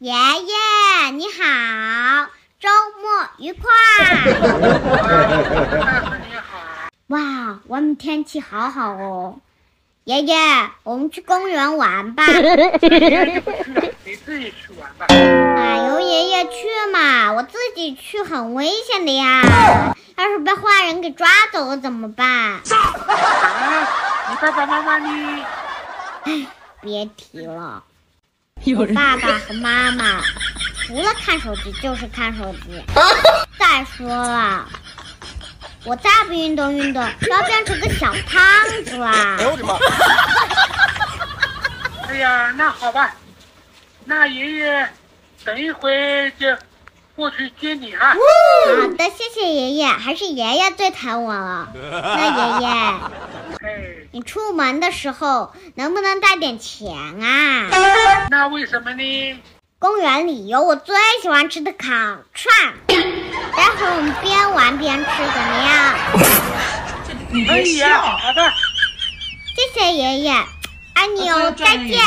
爷爷你好，周末愉快。你好，哇，外面天气好好哦。爷爷，我们去公园玩吧。你自己去玩吧。哎呦，爷爷去嘛，我自己去很危险的呀。要是被坏人给抓走了怎么办？啊，你爸爸妈妈呢？哎，别提了。我爸爸和妈妈除了看手机就是看手机。再说了，我再不运动运动，就要变成个小胖子啦！哎呦我的妈！哎呀，那好吧，那爷爷等一会就过去接你啊。好的，谢谢爷爷，还是爷爷最疼我了。那爷爷，你出门的时候能不能带点钱啊？那为什么呢？公园里有我最喜欢吃的烤串，待会我们边玩边吃，怎么样？你可以啊，好的。谢谢爷爷，爱你哦，再见。